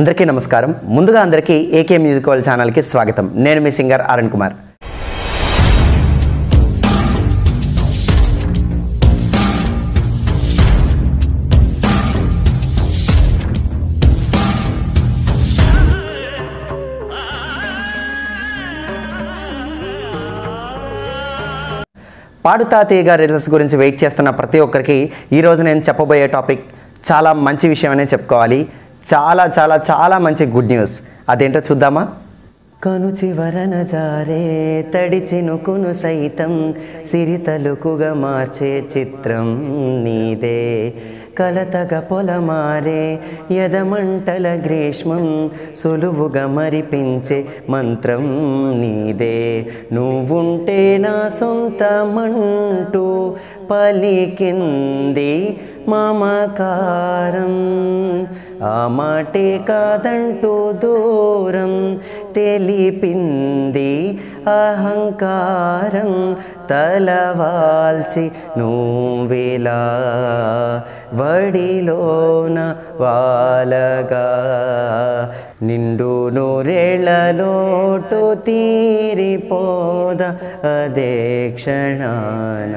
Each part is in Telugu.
అందరికీ నమస్కారం. ముందుగా అందరికీ ఏకే మ్యూజిక్ వరల్డ్ ఛానల్కి స్వాగతం. నేను మీ సింగర్ అరుణ్ కుమార్. పాడుతా తీయగా రిజల్ట్స్ గురించి వెయిట్ చేస్తున్న ప్రతి ఒక్కరికి ఈరోజు నేను చెప్పబోయే టాపిక్ చాలా మంచి విషయమనే చెప్పుకోవాలి. చాలా చాలా చాలా మంచి గుడ్ న్యూస్. అదేంటో చూద్దామా? కను చివరన జారే తడి చినుకును సైతం సిరితలుకుగా మార్చే చిత్రం నీదే. కలతగ పొలమారే యదమంటల గ్రీష్మం సులువుగా మరిపించే మంత్రం నీదే. నువ్వుంటే నా సొంతమంటూ పలికింది మమకారం. ఆ మాటే కాదంటూ దూరం తెలిపింది అహంకారం తలవాల్చి నువ్వేలా వడిలోన వాలగా నిండు నూరేళ్లలోటు తీరిపోద అదే క్షణాన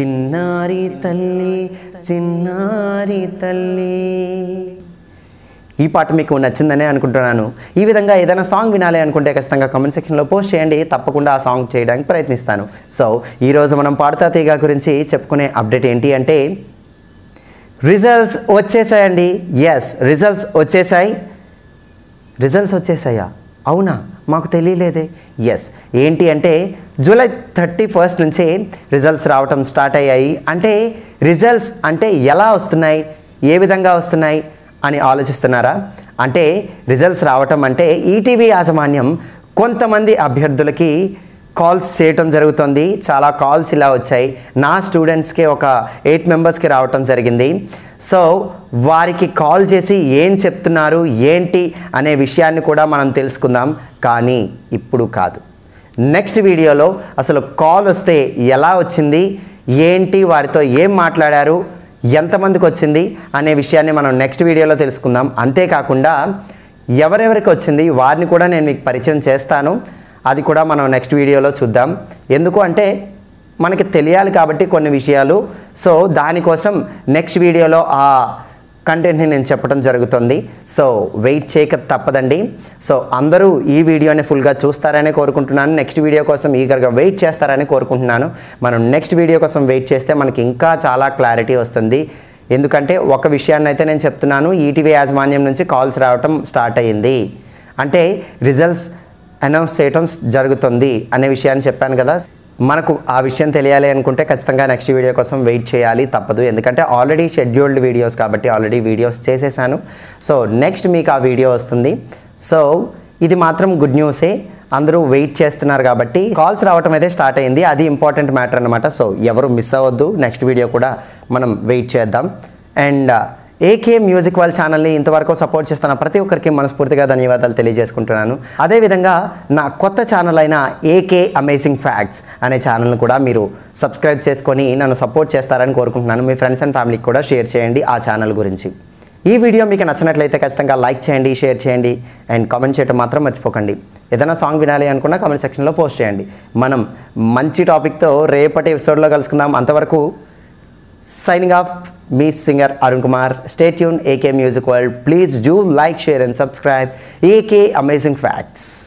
చిన్నారి తల్లి చిన్నారి తల్లి. ఈ పాట మీకు నచ్చిందనే అనుకుంటున్నాను. ఈ విధంగా ఏదైనా సాంగ్ వినాలి అనుకుంటే ఖచ్చితంగా కామెంట్ సెక్షన్లో పోస్ట్ చేయండి. తప్పకుండా ఆ సాంగ్ చేయడానికి ప్రయత్నిస్తాను. సో ఈరోజు మనం పాడతా తీగ గురించి చెప్పుకునే అప్డేట్ ఏంటి అంటే రిజల్ట్స్ వచ్చేసాయండి. ఎస్ రిజల్ట్స్ వచ్చేసాయి. రిజల్ట్స్ వచ్చేసాయా? అవునా? మాకు తెలియలేదే. ఎస్ ఏంటి అంటే జూలై థర్టీ ఫస్ట్ నుంచే రిజల్ట్స్ రావటం స్టార్ట్ అయ్యాయి. అంటే రిజల్ట్స్ అంటే ఎలా వస్తున్నాయి? ఏ విధంగా వస్తున్నాయి? అని ఆలోచిస్తున్నారా? అంటే రిజల్ట్స్ రావటం అంటే ఈటీవీ యాజమాన్యం కొంతమంది అభ్యర్థులకి కాల్స్ చేయటం జరుగుతుంది. చాలా కాల్స్ ఇలా వచ్చాయి. నా స్టూడెంట్స్కి ఒక ఎయిట్ మెంబర్స్కి రావటం జరిగింది. సో వారికి కాల్ చేసి ఏం చెప్తున్నారు ఏంటి అనే విషయాన్ని కూడా మనం తెలుసుకుందాం. కానీ ఇప్పుడు కాదు. నెక్స్ట్ వీడియోలో అసలు కాల్ వస్తే ఎలా వచ్చింది ఏంటి వారితో ఏం మాట్లాడారు ఎంతమందికి వచ్చింది అనే విషయాన్ని మనం నెక్స్ట్ వీడియోలో తెలుసుకుందాం. అంతేకాకుండా ఎవరెవరికి వచ్చింది వారిని కూడా నేను మీకు పరిచయం చేస్తాను. అది కూడా మనం నెక్స్ట్ వీడియోలో చూద్దాం. ఎందుకు అంటే మనకి తెలియాలి కాబట్టి కొన్ని విషయాలు. సో దానికోసం నెక్స్ట్ వీడియోలో ఆ కంటెంట్ని నేను చెప్పడం జరుగుతుంది. సో వెయిట్ చేయక తప్పదండి. సో అందరూ ఈ వీడియోని ఫుల్గా చూస్తారని కోరుకుంటున్నాను. నెక్స్ట్ వీడియో కోసం ఈగర్గా వెయిట్ చేస్తారని కోరుకుంటున్నాను. మనం నెక్స్ట్ వీడియో కోసం వెయిట్ చేస్తే మనకి ఇంకా చాలా క్లారిటీ వస్తుంది. ఎందుకంటే ఒక విషయాన్ని అయితే నేను చెప్తున్నాను. ఈటీవీ యాజమాన్యం నుంచి కాల్స్ రావటం స్టార్ట్ అయ్యింది. అంటే రిజల్ట్స్ అనౌన్స్ చేయటం జరుగుతుంది అనే విషయాన్ని చెప్పాను కదా. మనకు ఆ విషయం తెలియాలి అనుకుంటే ఖచ్చితంగా నెక్స్ట్ వీడియో కోసం వెయిట్ చేయాలి తప్పదు. ఎందుకంటే ఆల్రెడీ షెడ్యూల్డ్ వీడియోస్ కాబట్టి ఆల్రెడీ వీడియోస్ చేసేసాను. సో నెక్స్ట్ మీకు ఆ వీడియో వస్తుంది. సో ఇది మాత్రం గుడ్ న్యూసే అందరూ వెయిట్ చేస్తున్నారు కాబట్టి కాల్స్ రావటం అయితే స్టార్ట్ అయింది. అది ఇంపార్టెంట్ మ్యాటర్ అనమాట సో ఎవరు మిస్ అవ్వద్దు. నెక్స్ట్ వీడియో కూడా మనం వెయిట్ చేద్దాం. అండ్ ఏకే మ్యూజిక్ వాళ్ళ ఛానల్ని ఇంతవరకు సపోర్ట్ చేస్తున్న ప్రతి ఒక్కరికి మనస్ఫూర్తిగా ధన్యవాదాలు తెలియజేసుకుంటున్నాను. అదేవిధంగా నా కొత్త ఛానల్ అయిన ఏకే అమేజింగ్ ఫ్యాక్ట్స్ అనే ఛానల్ను కూడా మీరు సబ్స్క్రైబ్ చేసుకొని నన్ను సపోర్ట్ చేస్తారని కోరుకుంటున్నాను. మీ ఫ్రెండ్స్ అండ్ ఫ్యామిలీకి కూడా షేర్ చేయండి ఆ ఛానల్ గురించి. ఈ వీడియో మీకు నచ్చినట్లయితే ఖచ్చితంగా లైక్ చేయండి షేర్ చేయండి అండ్ కామెంట్ చేయడం మాత్రం మర్చిపోకండి. ఏదైనా సాంగ్ వినాలి అనుకున్నా కామెంట్ సెక్షన్లో పోస్ట్ చేయండి. మనం మంచి టాపిక్తో రేపటి ఎపిసోడ్లో కలుసుకుందాం. అంతవరకు Signing off, me singer Arun Kumar. Stay tuned, AK Music World. Please do like, share and subscribe. AK Amazing Facts.